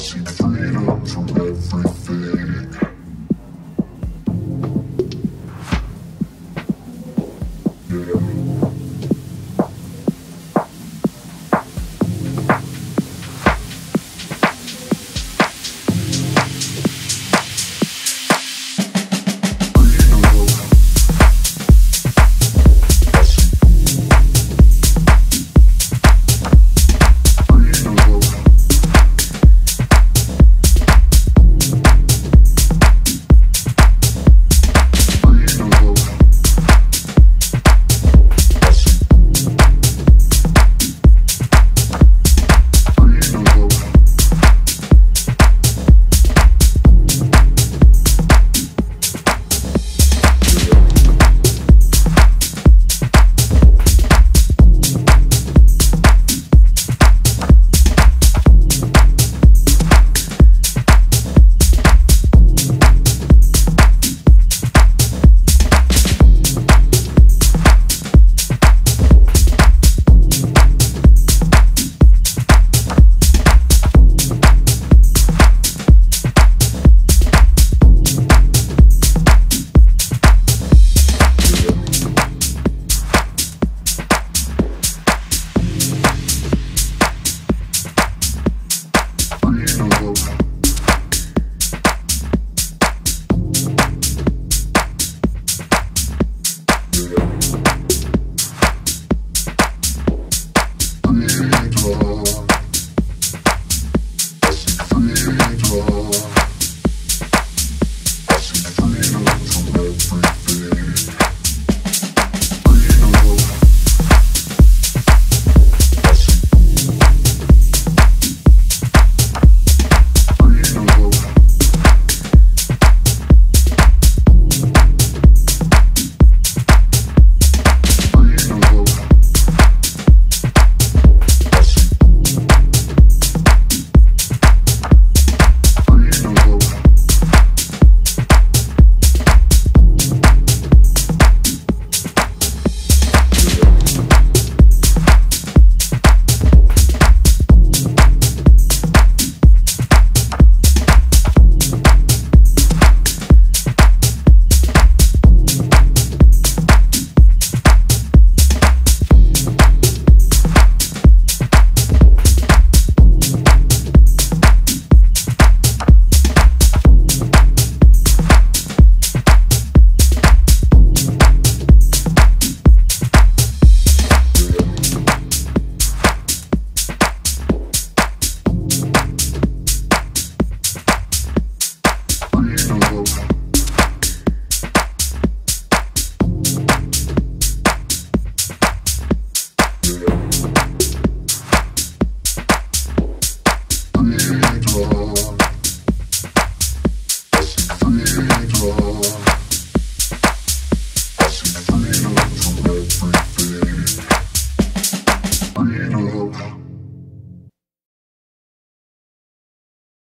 seek freedom from everything.